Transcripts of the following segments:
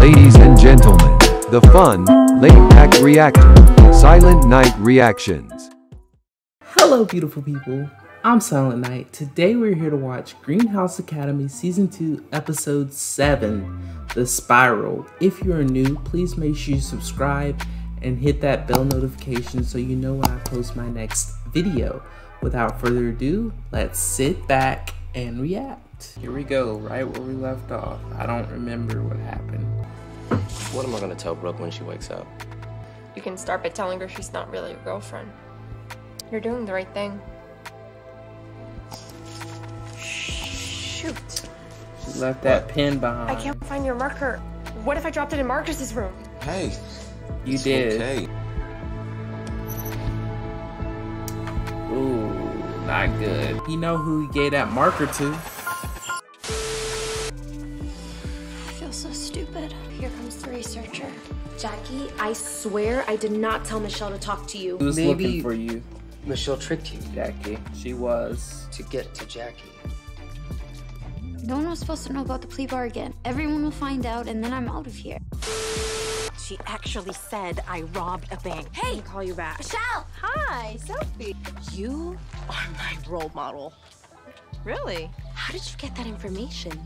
Ladies and gentlemen, the fun, late pack reactor, Silent Knight Reactions. Hello, beautiful people. I'm Silent Knight. Today we're here to watch Greenhouse Academy Season 2, Episode 7, The Spiral. If you're new, please make sure you subscribe and hit that bell notification so you know when I post my next video. Without further ado, let's sit back and react. Here we go, right where we left off. I don't remember what happened. What am I gonna tell Brooke when she wakes up? You can start by telling her she's not really your girlfriend. You're doing the right thing. Shoot. She left that pen behind. I can't find your marker. What if I dropped it in Marcus's room? Hey, You it's did. okay. Ooh, not good. You know who he gave that marker to? I feel so stupid. Here comes the researcher. Jackie, I swear I did not tell Michelle to talk to you. He was Maybe- looking for you, Michelle tricked you Jackie. She was. to get to Jackie. No one was supposed to know about the plea bargain. Everyone will find out, and then I'm out of here. She actually said I robbed a bank. Hey, I'll call you back. Michelle! Hi, Sophie. You are my role model. Really? How did you get that information?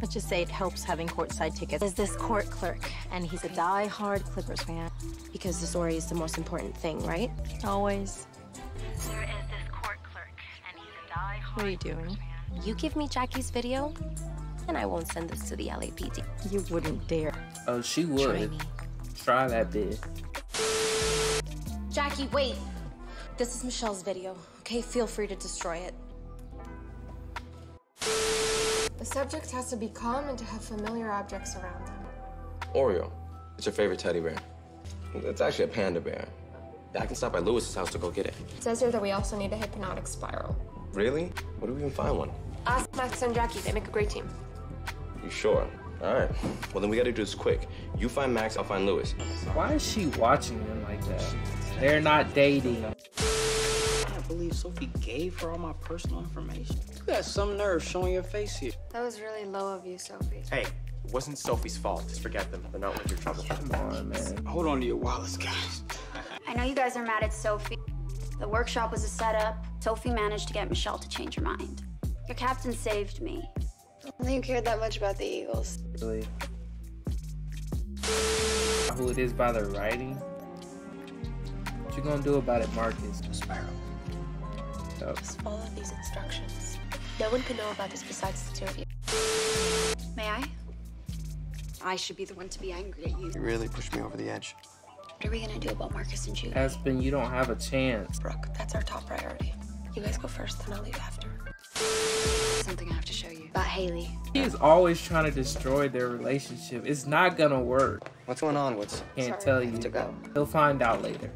Let's just say it helps having courtside tickets. Is this court clerk, and he's a die-hard Clippers fan. Because the story is the most important thing, right? Always. There is this court clerk, and he's a die-hard. What are you doing? You give me Jackie's video, and I won't send this to the LAPD. You wouldn't dare. Oh, she Try would. me. Try that bit. Jackie, wait. This is Michelle's video, okay? Feel free to destroy it. The subject has to be calm and to have familiar objects around them. Oreo, it's your favorite teddy bear. It's actually a panda bear. I can stop by Lewis's house to go get it. It says here that we also need a hypnotic spiral. Really? Where do we even find one? Ask Max and Jackie, they make a great team. You sure? All right. Well, then we gotta do this quick. You find Max, I'll find Lewis. Why is she watching them like that? They're not dating. I can't believe Sophie gave her all my personal information. You got some nerve showing your face here. That was really low of you, Sophie. Hey, it wasn't Sophie's fault. Just forget them. They're not worth your trouble. Come on, man. Hold on to your wallets, guys. I know you guys are mad at Sophie. The workshop was a setup. Sophie managed to get Michelle to change her mind. Your captain saved me. I don't think you cared that much about the Eagles. Really. Who it is by the writing? What you gonna do about it, Marcus? Spiral. Oh, Just follow these instructions. No one can know about this besides the two of you. May I? I should be the one to be angry at you. You really pushed me over the edge. What are we gonna do about Marcus and Julie? Aspen, you don't have a chance. Brooke, that's our top priority. You guys go first, then I'll leave after. Something I have to show you. About Hayley. He is always trying to destroy their relationship. It's not gonna work. What's going on, Woods? Can't Sorry, tell I you. to go. He'll find out later.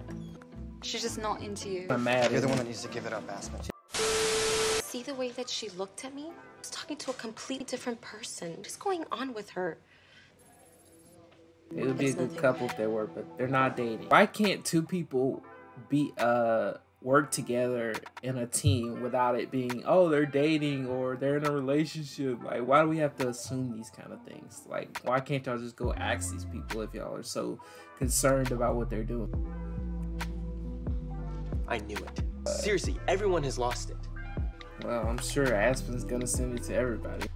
She's just not into you. I'm mad. You're the at one that needs to give it up, Aspen. See the way that she looked at me? I was talking to a completely different person. What's going on with her? It would be a good couple if they were, but they're not dating. Why can't two people be uh work together in a team without it being oh they're dating or they're in a relationship? Like why do we have to assume these kind of things? Like why can't y'all just go ask these people if y'all are so concerned about what they're doing? I knew it. Seriously, everyone has lost it. Well, I'm sure Aspen's gonna send it to everybody.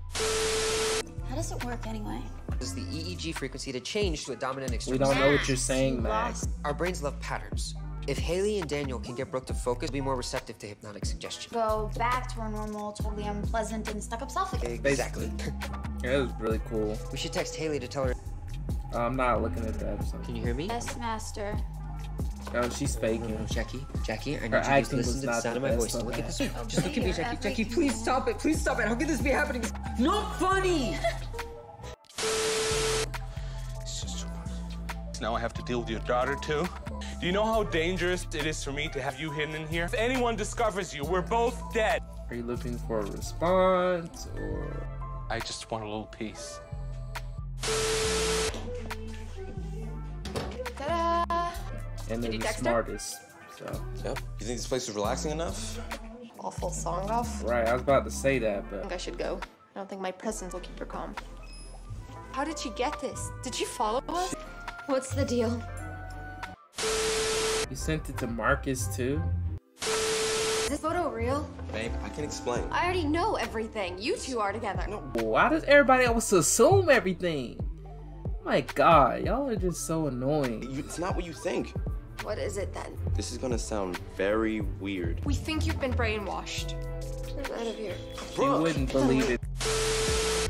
How does it work anyway? is the EEG frequency to change to a dominant extreme? We extreme. don't know what you're saying, Max. Our brains love patterns. If Hayley and Daniel can get Brooke to focus, be more receptive to hypnotic suggestion. Go back to our normal, totally unpleasant and stuck up self again. Exactly. Yeah, it was really cool. we should text Hayley to tell her. I'm not looking at that or. Can you hear me? Yes, master. Oh, she's faking. Jackie, Jackie, I need Her you to was listen to the sound the of my best voice. on Look at that. this. Just look at me, Jackie. Jackie, please stop it. Please stop it. How could this be happening? It's not funny. It's just too much. Now I have to deal with your daughter too. Do you know how dangerous it is for me to have you hidden in here? If anyone discovers you, we're both dead. Are you looking for a response or? I just want a little peace. And they're the text her? smartest. So Yep. You think this place is relaxing enough? Awful song off. right, I was about to say that, but. I think I should go. I don't think my presence will keep her calm. How did she get this? Did she follow us? What's the deal? you sent it to Marcus too. Is this photo real? Babe, I can explain. I already know everything. You two are together. Why does everybody always assume everything? My God, y'all are just so annoying. You, it's not what you think. What is it then? This is gonna sound very weird. We think you've been brainwashed. Get out of here. You wouldn't believe it.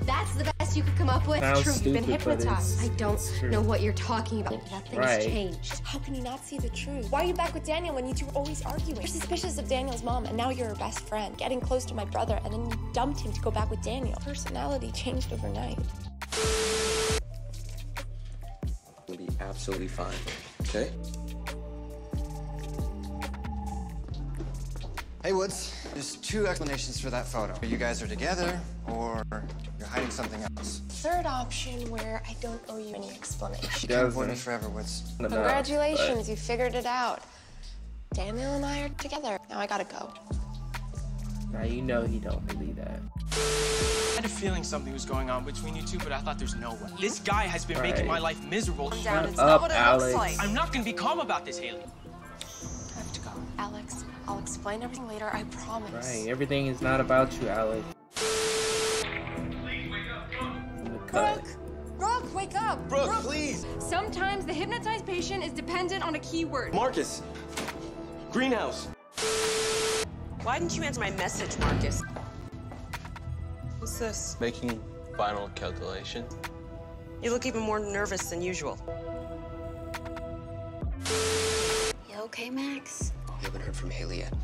That's the best you could come up with. Sounds true, you've been hypnotised. I don't know what you're talking about. Nothing's Right. changed. How can you not see the truth? Why are you back with Daniel when you two were always arguing? You're suspicious of Daniel's mom, and now you're her best friend, getting close to my brother, and then you dumped him to go back with Daniel. Personality changed overnight. It'll be absolutely fine. Okay? Hey, Woods. There's two explanations for that photo. You guys are together, or you're hiding something else. Third option where I don't owe you any explanation. You can't avoid me forever, Woods. Enough, Congratulations, you figured it out. Daniel and I are together. Now I gotta go. Now you know he don't believe that. I had a feeling something was going on between you two, but I thought there's no way. This guy has been making Right. my life miserable. down, Shut it's up, not what it Alex. looks like. I'm not gonna be calm about this, Hayley. Explain everything later, I promise. Right, everything is not about you, Alex. In the cut. Brooke, wake up! Brooke, please! Sometimes the hypnotized patient is dependent on a keyword. Marcus! Greenhouse! Why didn't you answer my message, Marcus? What's this? Making final calculation. You look even more nervous than usual. You okay, Max? I haven't heard from Hayley yet.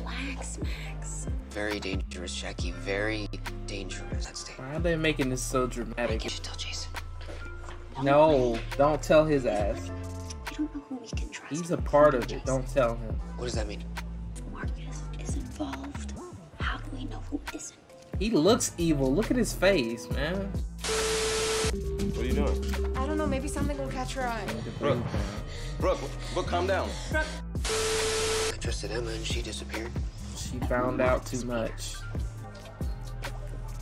Relax, Max. Very dangerous, Jackie. Very dangerous. That's dangerous. Why are they making this so dramatic? You dramatic? should tell Jason. No, don't tell his ass. We don't know who we can trust. He's a part of it. Don't tell him. What does that mean? Marcus is involved. How do we know who isn't? He looks evil. Look at his face, man. What are you doing? I don't know, maybe something will catch her eye. Brooke. Brooke, Brooke, calm down. I trusted Emma and she disappeared. She found out too much.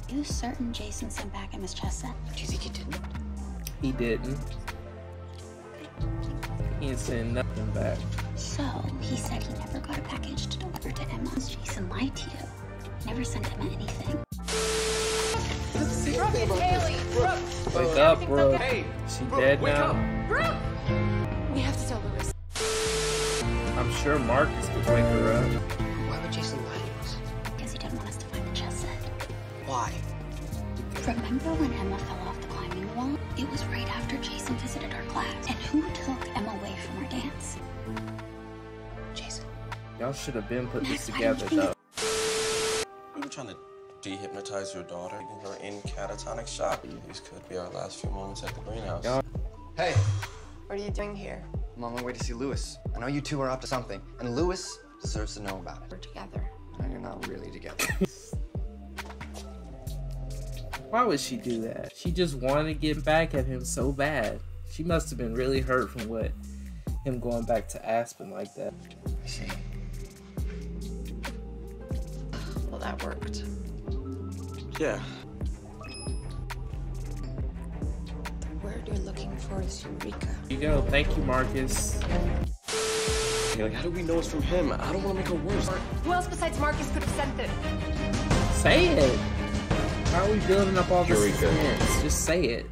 You certain Jason sent back Emma's chess set? Do you think he didn't? He didn't. He didn't send nothing back. So, he said he never got a package to deliver to Emma. Jason lied to you. Never sent Emma anything. Brooke, it's Hayley! Brooke! Wake up, bro. Hey! She Brooke, dead wake now. up. Brooke! I'm sure Marcus could wake her up. Why would Jason lie to us? Because he didn't want us to find the chess set. Why? Remember when Emma fell off the climbing wall? It was right after Jason visited our class. And who took Emma away from our dance? Jason. Y'all should have been put this Max, why together, though. We were trying to dehypnotize your daughter, leaving her in catatonic shock. These could be our last few moments at the greenhouse. Hey, What are you doing here? I'm on my way to see Lewis. I know you two are up to something, and Lewis deserves to know about it. We're together. And you're not really together. Why would she do that? She just wanted to get back at him so bad. She must have been really hurt from what him going back to Aspen like that. I see. Well, that worked. Yeah. The word you're looking for is Eureka. Here you go. Thank you, Marcus. Hey, like, how do we know it's from him? I don't want to make her worse. Who else besides Marcus could have sent it? Say it. How are we building up all this Eureka. suspense? Just say it.